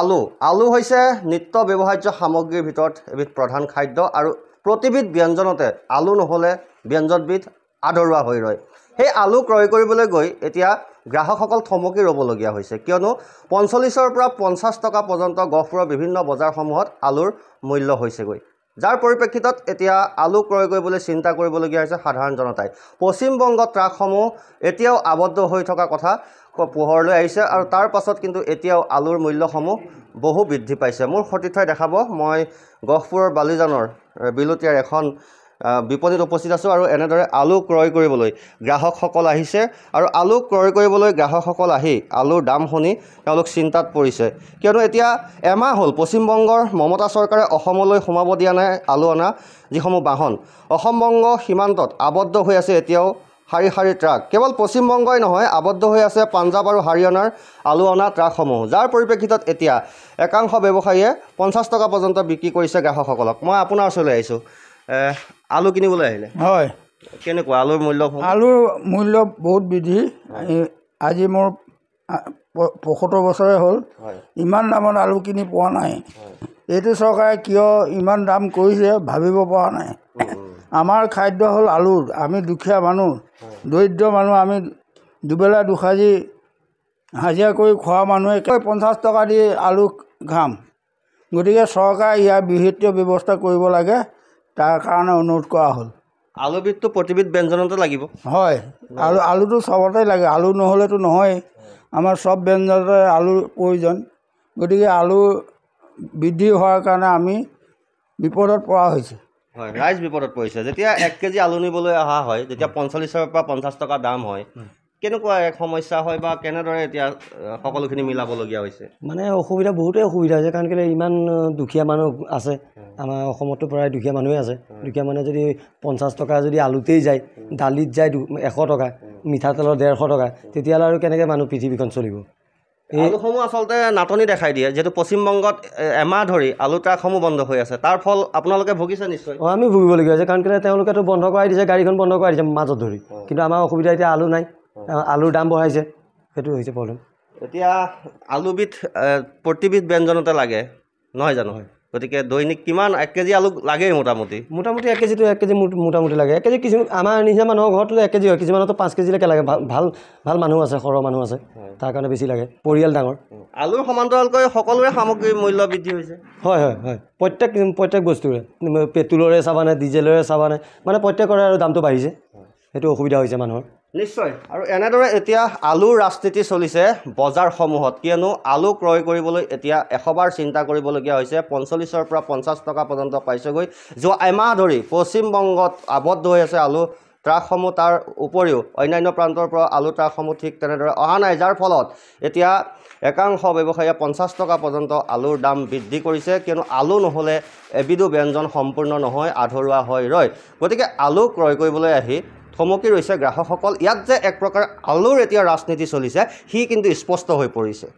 আলু। আলু হৈছে নিত্য ব্যৱহাৰ্য সামগ্ৰীৰ ভিতৰত এবিধ প্ৰধান খাদ্য আৰু প্ৰতিবিধ ব্যঞ্জনতে আলু নহ'লে ব্যঞ্জনবিধ আধৰুৱা হৈ ৰয়। সেই আলু ক্ৰয় কৰিবলৈ গৈ এতিয়া গ্ৰাহকসকল থমকি ৰ'বলগীয়া হৈছে। কিয়নো পঞ্চল্লিছৰ পৰা পঞ্চাছ টকা পৰ্যন্ত গহপুৰৰ বিভিন্ন বজাৰসমূহত আলুৰ মূল্য হৈছেগৈ। যাৰ পৰিপ্ৰেক্ষিতত এতিয়া আলু ক্ৰয় কৰিবলৈ চিন্তা কৰিবলগীয়া হৈছে সাধাৰণ জনতাই। পশ্চিমবংগত ট্ৰাকসমূহ এতিয়াও আবদ্ধ হৈ থকা কথা পোহৰলৈ আহিছে আৰু তাৰ পাছত কিন্তু এতিয়াও আলুৰ মূল্যসমূহ বহু বৃদ্ধি পাইছে। মোৰ সতীৰ্থই দেখাব মই গহপুৰৰ বালিজানৰ বিলতীয়াৰ এখন বিপণীত উপস্থিত আছোঁ আৰু এনেদৰে আলু ক্ৰয় কৰিবলৈ গ্ৰাহকসকল আহিছে আৰু আলু ক্ৰয় কৰিবলৈ গ্ৰাহকসকল আহি আলুৰ দাম শুনি তেওঁলোক চিন্তাত পৰিছে। কিয়নো এতিয়া এমাহ হ'ল পশ্চিমবংগৰ মমতা চৰকাৰে অসমলৈ সোমাব দিয়া নাই আলু অনা যিসমূহ বাহন। অসমবংগ সীমান্তত আবদ্ধ হৈ আছে এতিয়াও শাৰী শাৰী ট্ৰাক। কেৱল পশ্চিমবংগই নহয় আবদ্ধ হৈ আছে পাঞ্জাৱ আৰু হাৰিয়ানাৰ আলু অনা ট্ৰাকসমূহ। যাৰ পৰিপ্ৰেক্ষিতত এতিয়া একাংশ ব্যৱসায়ীয়ে পঞ্চাছ টকা পৰ্যন্ত বিক্ৰী কৰিছে গ্ৰাহকসকলক। মই আপোনাৰ ওচৰলৈ আহিছোঁ। আলু কিনিবলৈ আহিলে। হয়। কেনেকুৱা? আলুৰ মূল্য আলুৰ মূল্য বহুত বৃদ্ধি। আজি মোৰ আ, প- পঁসত্তৰ বছৰে হ'ল। ইমান দামত আলু কিনি পোৱা নাই। এইটো চৰকাৰে কিয় ইমান দাম কৰিছে ভাবিব পৰা নাই। আমাৰ খাদ্য হ'ল আলু আমি দুখীয়া মানুহ দৰিদ্ৰ মানুহ আমি দুবেলা দুসাঁজি হাজিৰা কৰি খোৱা মানুহে পঞ্চাছ টকা দি আলু খাম। গতিকে চৰকাৰে ইয়াৰ বিহিত ব্যৱস্থা কৰিব লাগে। তাৰ কাৰণে অনুৰোধ কৰা হ'ল। আলুবিধটো প্ৰতিবিধ ব্যঞ্জনতে লাগিব। হয় আলু আলুটো চবতে লাগে আলু নহ'লেতো নহয়েই। আমাৰ চব ব্যঞ্জনতে আলুৰ প্ৰয়োজন। গতিকে আলু বৃদ্ধি হোৱাৰ কাৰণে আমি বিপদত পৰা হৈছে। হয় ৰাইজ বিপদত পৰিছে। যেতিয়া এক কেজি আলু নিবলৈ অহা হয় যেতিয়া পঞ্চল্লিছৰ পৰা পঞ্চাছ টকা দাম হয় কেনেকুৱা এক সমস্যা হয় বা কেনেদৰে এতিয়া সকলোখিনি মিলাবলগীয়া হৈছে? মানে অসুবিধা বহুতেই অসুবিধা হৈছে কাৰণ কেলৈ ইমান দুখীয়া মানুহ আছে। আমাৰ অসমতো প্ৰায় দুখীয়া মানুহে আছে। দুখীয়া মানুহে যদি পঞ্চাছ টকা যদি আলুতেই যায় দালিত যায় এশ টকা মিঠাতেলৰ ডেৰশ টকা তেতিয়াহ'লে আৰু কেনেকৈ মানুহ পৃথিৱীখন চলিব? এই আলুসমূহ আচলতে নাটনি দেখাই দিয়ে যিহেতু পশ্চিমবংগত এমাহ ধৰি আলু ট্ৰাকসমূহ বন্ধ হৈ আছে। তাৰ ফল আপোনালোকে ভুগিছে নিশ্চয়? অঁ আমি ভুগিবলগীয়া হৈছে কাৰণ কেলৈ তেওঁলোকেতো বন্ধ কৰাই দিছে গাড়ীখন বন্ধ কৰাই দিছে মাজত ধৰি। কিন্তু আমাৰ অসুবিধা এতিয়া আলু নাই। আলুৰ দাম বঢ়াইছে। সেইটো হৈছে প্ৰব্লেম এতিয়া আলুবিধ প্ৰতিবিধ ব্যঞ্জনতে লাগে। নহয় জানো গতিকে দৈনিক কিমান এক কেজি আলু লাগেই মোটামুটি? মোটামুটি এক কেজিটো এক কেজি মোট- মোটামুটি লাগে। এক কেজি কিছু আমাৰ নিচিনা মানুহৰ ঘৰতো এক কেজি হয়। কিছুমানতো পাঁচ কেজিলৈকে লাগে। ভাল ভাল মানুহ আছে সৰহ মানুহ আছে। তাৰ কাৰণে বেছি লাগে। পৰিয়াল ডাঙৰ। আলুৰ সমান্তৰালকৈ সকলোৰে সামগ্ৰীৰ মূল্য বৃদ্ধি হৈছে? হয় হয় হয়। প্ৰত্যেক প্ৰত্যেক বস্তুৰে। পেট্ৰলৰে চাবানে ডিজেলৰে চাবানে মানে প্ৰত্যেকৰে আৰু দামটো বাঢ়িছে। সেইটো অসুবিধা হৈছে মানুহৰ। নিশ্চয়। আৰু এনেদৰে এতিয়া আলুৰ ৰাজনীতি চলিছে বজাৰসমূহত কিয়নো আলু ক্ৰয় কৰিবলৈ এতিয়া এশবাৰ চিন্তা কৰিবলগীয়া হৈছে পঞ্চল্লিছৰ পৰা পঞ্চাছ টকা পৰ্যন্ত পাইছেগৈ। যোৱা এমাহ ধৰি পশ্চিমবংগত আবদ্ধ হৈ আছে আলু ট্ৰাকসমূহ তাৰ উপৰিও অন্যান্য প্ৰান্তৰ পৰা আলু ট্ৰাকসমূহ ঠিক তেনেদৰে অহা নাই। যাৰ ফলত এতিয়া একাংশ ব্যৱসায়ীয়ে পঞ্চাছ টকা পৰ্যন্ত আলুৰ দাম বৃদ্ধি কৰিছে কিয়নো আলু নহ'লে এবিধো ব্যঞ্জন সম্পূৰ্ণ নহয় আধৰুৱা হৈ ৰয়। গতিকে আলু ক্ৰয় কৰিবলৈ আহি থমকি ৰৈছে গ্ৰাহকসকল। ইয়াত যে এক প্ৰকাৰ আলুৰ এতিয়া ৰাজনীতি চলিছে সি কিন্তু স্পষ্ট হৈ পৰিছে।